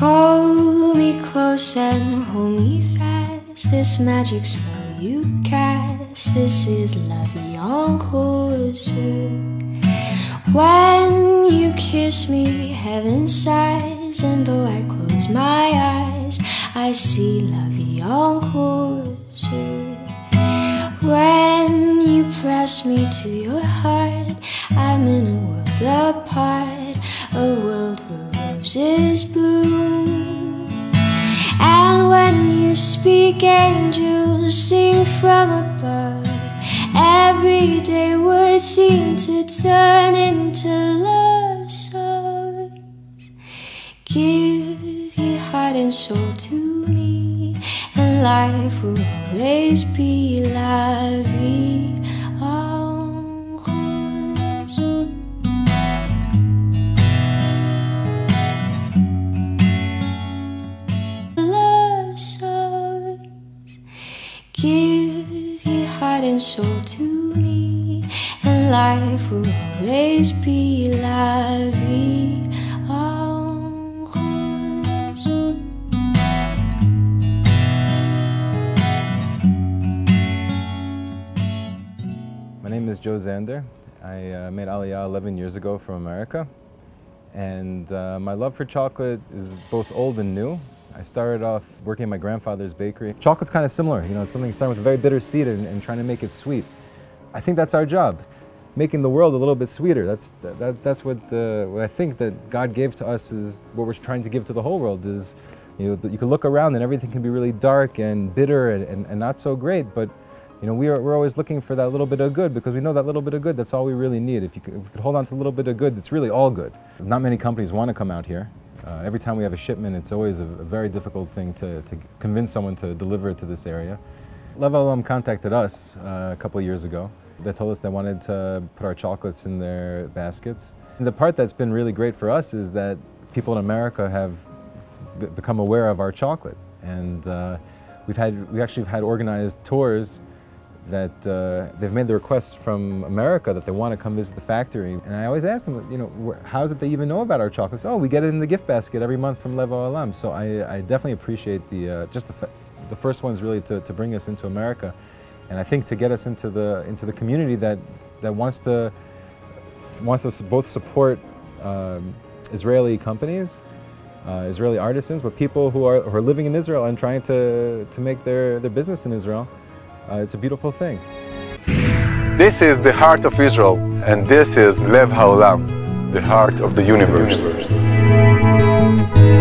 Hold me close and hold me fast. This magic spell you cast. This is Vie en Rose. When you kiss me, heaven sighs, and though I close my eyes, I see Vie en Rose. When you press me to your heart, I'm in a world apart, a world where roses bloom. Speak, angels sing from above. Everyday words seem to turn into love songs. Give your heart and soul to me, and life will always be la Give your heart and soul to me, and life will always be la. My name is Joe Zander. I uh, made Aliyah 11 years ago from America. And uh, my love for chocolate is both old and new. I started off working at my grandfather's bakery. Chocolate's kind of similar, you know, it's something you start with a very bitter seed and, and trying to make it sweet. I think that's our job, making the world a little bit sweeter. That's, that, that's what, uh, what I think that God gave to us is what we're trying to give to the whole world is, you know, you can look around and everything can be really dark and bitter and, and, and not so great, but you know, we are, we're always looking for that little bit of good because we know that little bit of good, that's all we really need. If you could, if we could hold on to a little bit of good, it's really all good. Not many companies want to come out here. Uh, every time we have a shipment, it's always a, a very difficult thing to, to convince someone to deliver it to this area. Lev Haolam contacted us uh, a couple years ago. They told us they wanted to put our chocolates in their baskets. And the part that's been really great for us is that people in America have become aware of our chocolate. And uh, we've had, we actually have had organized tours that uh, they've made the request from America that they want to come visit the factory. And I always ask them, you know, how is it they even know about our chocolates? Oh, we get it in the gift basket every month from Lev Haolam. So I, I definitely appreciate the, uh, just the, the first one's really to, to bring us into America. And I think to get us into the, into the community that, that wants to, wants us to both support um, Israeli companies, uh, Israeli artisans, but people who are, who are living in Israel and trying to, to make their, their business in Israel. Uh, it's a beautiful thing. This is the heart of Israel, and this is Lev Haolam, the heart of the universe. The universe.